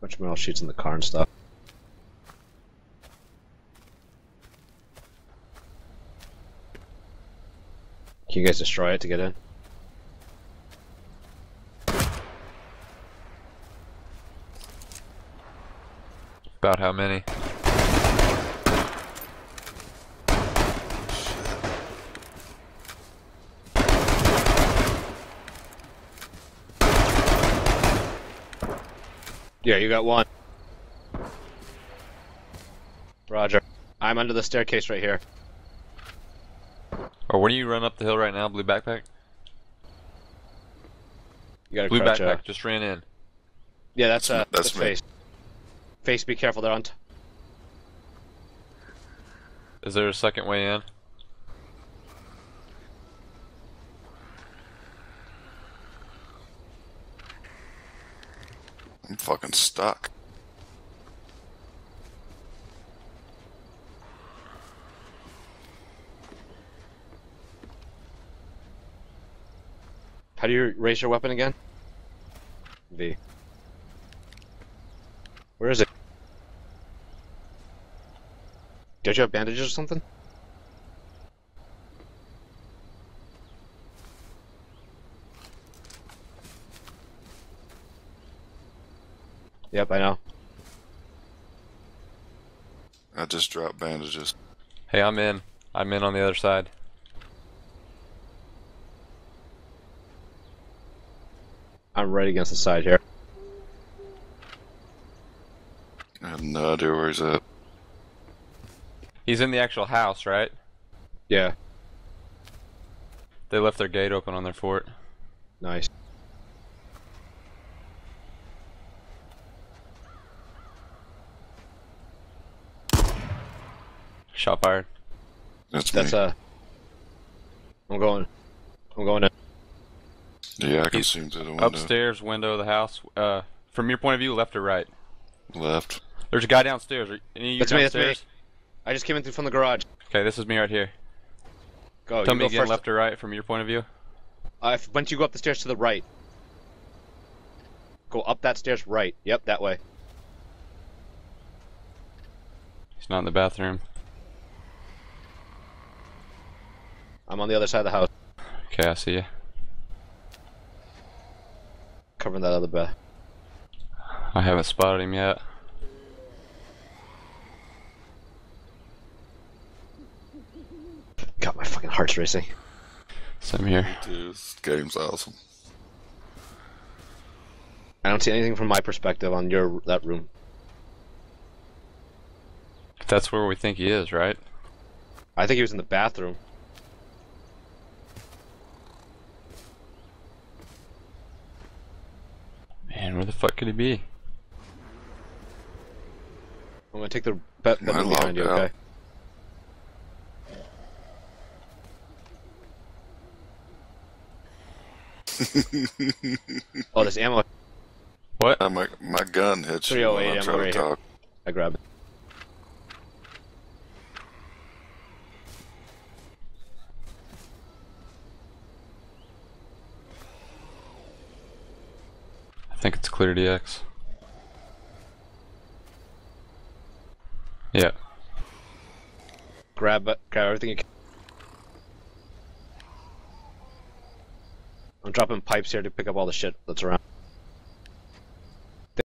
Bunch of metal sheets in the car and stuff. Can you guys destroy it to get in? About how many? Yeah, you got one. Roger. I'm under the staircase right here. Or when do you run up the hill right now, blue backpack? You got a Blue backpack uh, just ran in. Yeah, that's uh, That's that's me. face. Face, be careful. They're on. T- Is there a second way in? I'm fucking stuck. How do you raise your weapon again? V. Where is it? Don't you have bandages or something? Yep, I know. I just dropped bandages. Hey, I'm in. I'm in on the other side. I'm right against the side here. I have no idea where he's at. He's in the actual house, right? Yeah, They left their gate open on their fort. nice. Shot fired. That's, That's me. uh. I'm going. I'm going in. yeah, I can he's zoom through the window. Upstairs, window of the house. Uh, from your point of view, left or right? Left. There's a guy downstairs. Are any of you That's me, that's me. I just came in through from the garage. Okay, this is me right here. Go. Tell you me go again, first. left or right from your point of view? Uh, if, once you go up the stairs to the right. Go up that stairs right. Yep, that way. He's not in the bathroom. I'm on the other side of the house, Okay, I see you. covering that other bed. I haven't spotted him yet. God, my fucking heart's racing. Same here. Dude, this game's awesome. I don't see anything from my perspective on your that room. That's where we think he is, right? I think he was in the bathroom. Man, where the fuck could he be? I'm gonna take the bed I bedroom behind you, out. okay? oh, there's ammo. What? Uh, my, my gun hits you 308 I ammo try to right here. I grab it. I think it's clear DX. Yeah. Grab it. Grab everything you can. I'm dropping pipes here to pick up all the shit that's around.